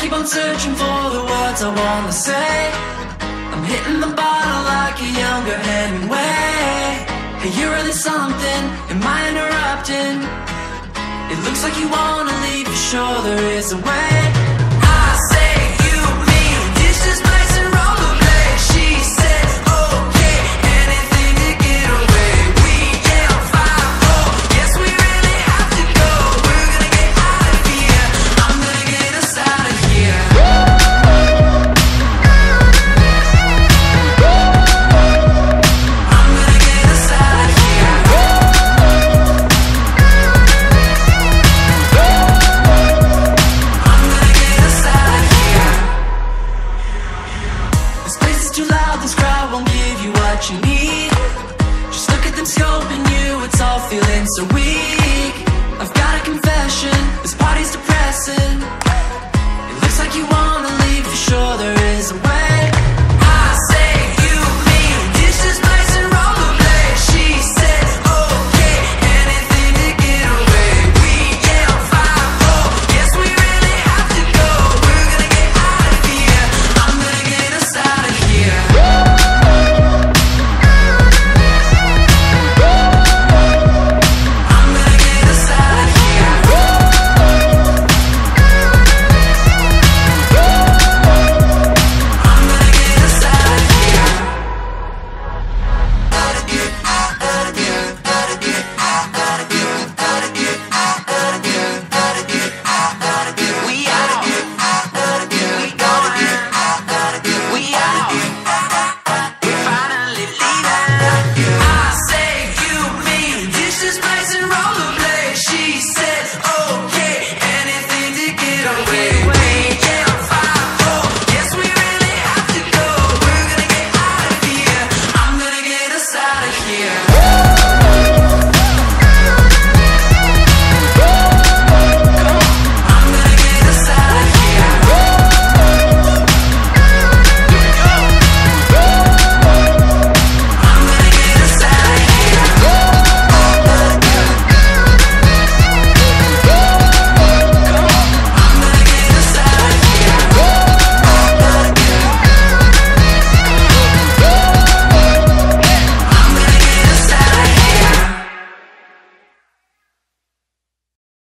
keep on searching for the words I wanna say. I'm hitting the bottle like a younger Hemingway. Hey, you're really something. Am I interrupting? It looks like you wanna leave. You sure there is a way? What you need. Just look at them scoping you, it's all feeling so weak.